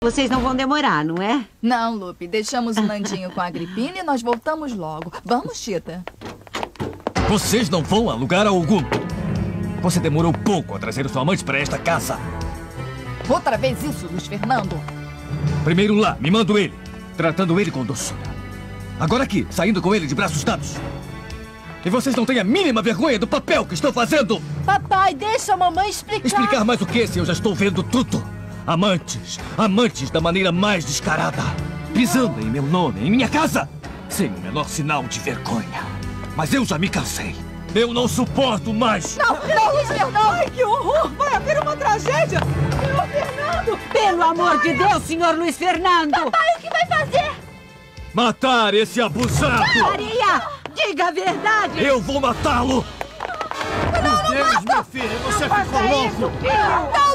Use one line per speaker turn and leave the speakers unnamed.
Vocês não vão demorar, não é?
Não, Lupe. Deixamos o Nandinho com a Agripina e nós voltamos logo. Vamos, Tita.
Vocês não vão a lugar algum. Você demorou pouco a trazer sua amante para esta casa.
Outra vez isso, Luiz Fernando.
Primeiro lá, mimando ele, tratando ele com doçura. Agora aqui, saindo com ele de braços dados. E vocês não têm a mínima vergonha do papel que estão fazendo?
Papai, deixa a mamãe explicar.
Explicar mais o que se eu já estou vendo tudo? Amantes, amantes da maneira mais descarada. Pisando em meu nome, em minha casa, sem o menor sinal de vergonha. Mas eu já me cansei. Eu não suporto mais.
Não, não, Luiz Fernando.
Ai, que horror! Vai haver uma tragédia! Senhor Fernando!
Pelo amor de Deus, senhor Luiz Fernando!
Papai, o que vai fazer?
Matar esse abusado!
Maria, diga a verdade!
Eu vou matá-lo!
Meu Deus, meu filho, você ficou louco!
Não!